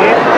Yeah.